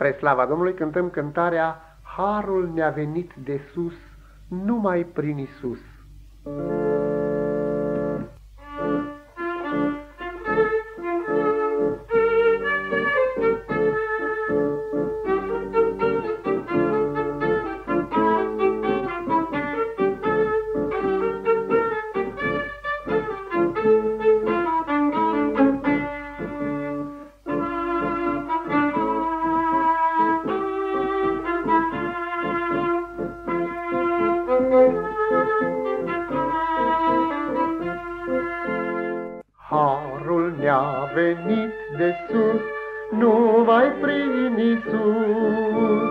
Spre slava Domnului cântăm cântarea Harul ne-a venit de sus, numai prin Isus. Harul ne-a venit de sus, numai prin Isus.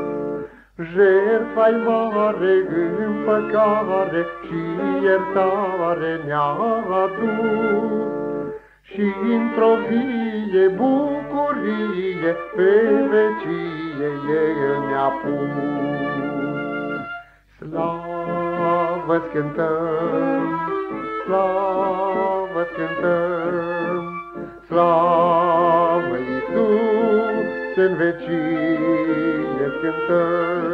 Jertfa-i mare împăcare și iertare ne-a adus. Și într-o vie bucurie pe vecie El ne-a pus. Slavă cântăm, slavă cântăm, slavă Iisus, în vecie cântăm.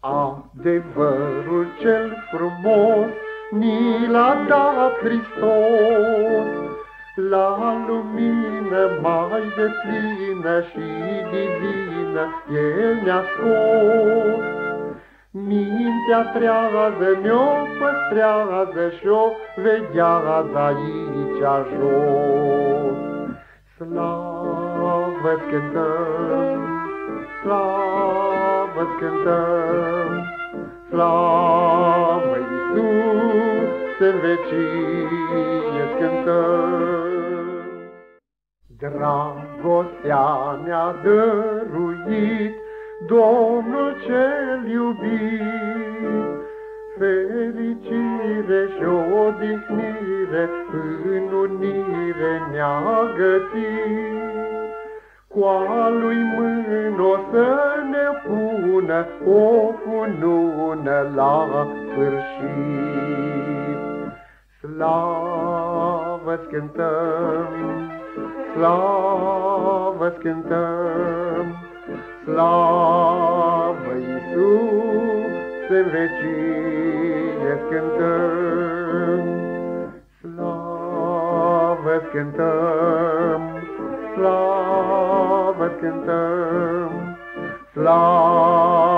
Adevărul cel frumos ni l-a dat Hristos, la lumină mai de plină și divină El ne-a scos. Mintea trează, mi-o păstrează și-o veghează aici jos. Slavă cântăm, slavă cântăm, slavă Iisus, în vecie cântăm. Dragostea ne-a dăruit Domnul cel iubit, fericire și odihnire în unire ne-a gătit. Cu a lui mână o să ne pună o cunună la sfârșit. Slavă-ți cântăm, slavă-ți cântăm, Slavă Iisus, în vecie cântăm. Slavă cântăm, slavă cântăm, Slavă